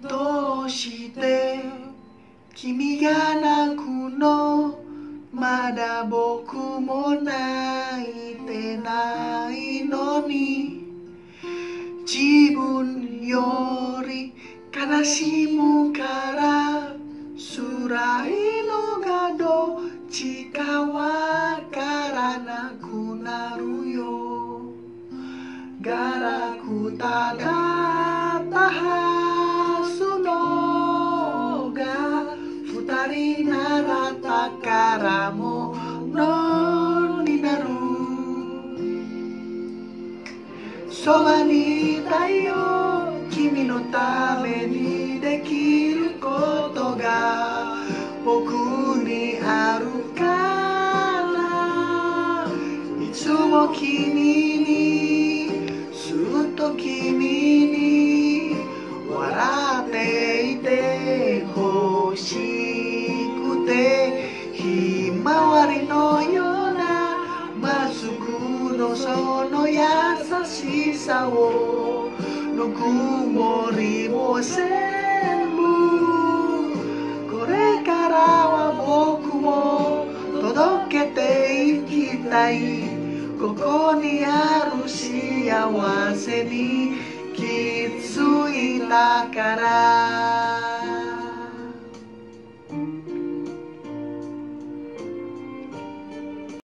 どうして君が泣くのまだ僕も泣いてないのに？自分より悲しむから辛いちかわからなくなるよ。ガラクタだったはずのが二人なら宝物になる。そばにいたいよ君のために。君にずっと君に笑っていてほしくてひまわりのようなまっすぐのその優しさをぬくもりも全部これからは僕も届けていきたい。ここにある幸せに気づいたから